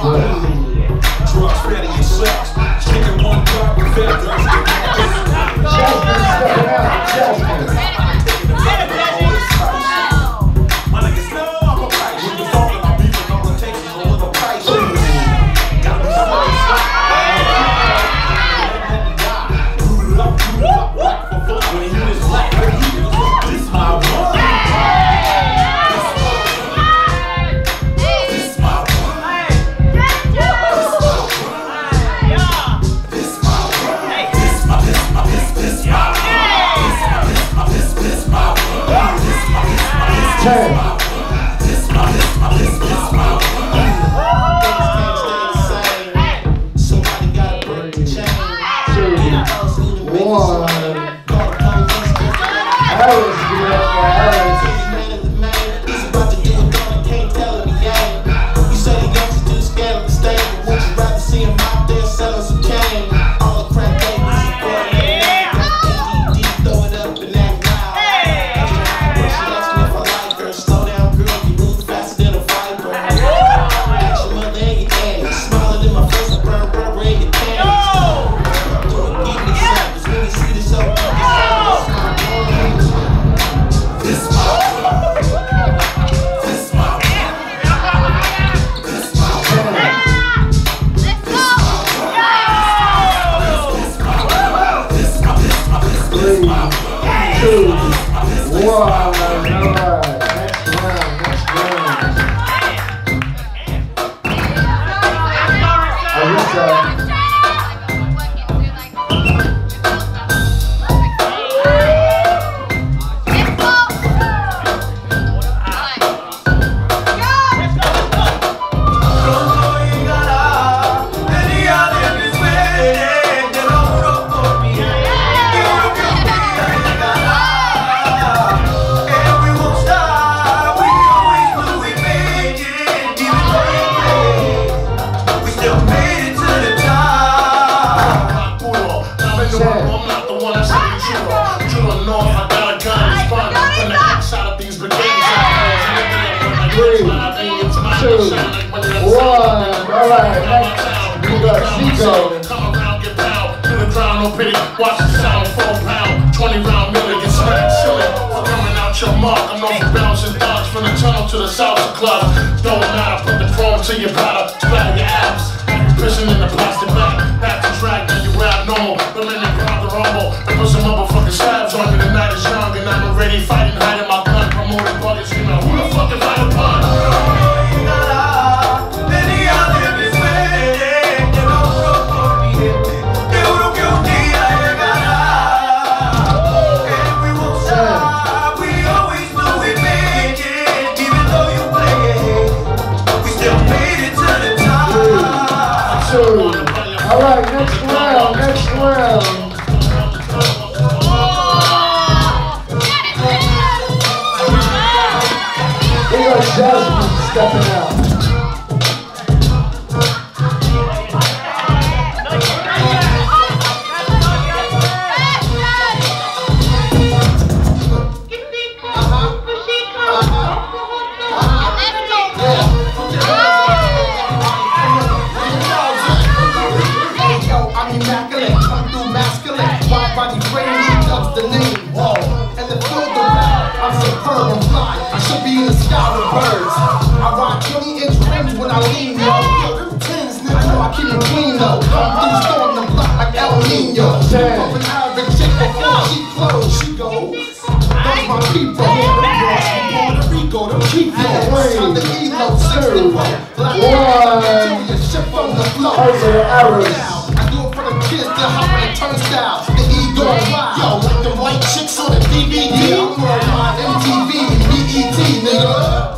对。So come around, get pound, To the ground, no pity. Watch the sound, four pound, 20 round million, get smacked, silly. For coming out your mark, I'm off the bouncing dogs from the tunnel to the salsa club. Don't matter, put the chrome to your powder, splatter your abs. Pissing in the All right, next round, next round. We got Jasmine stepping out. Keepin' clean though, I'm through, storm the block like El Nino. From an Arabic chick before she flows, she goes, That's my people. Puerto Rico, them cheap folks. Time to eat no cereal. Black man, your ship on the floor. I do it for the kids, they're hopping the turnstile. The ego fly, Yo, like them white chicks on the DVD. I'm worldwide, MTV, BET, nigga.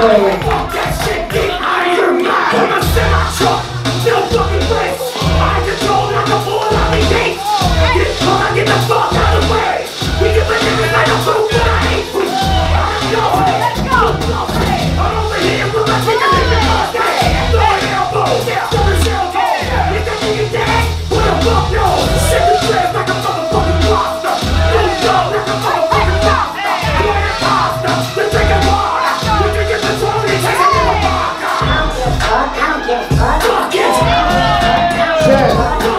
go. Chefe.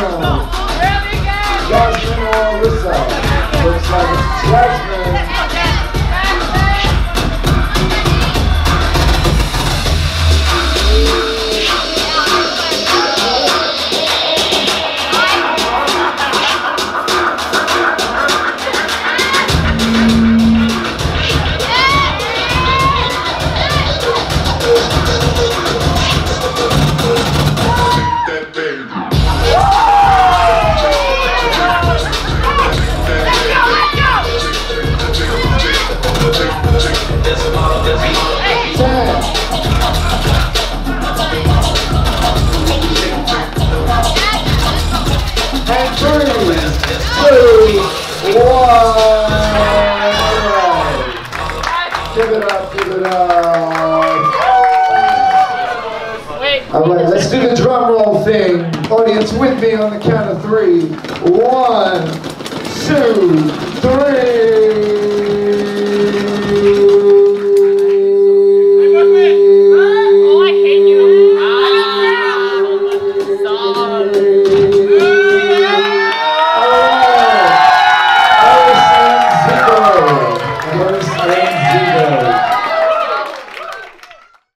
down. this side. looks like a trash man. give it up, give it up. Wait. All right, let's do the drum roll thing. Audience with me on the count of three. One, two, three.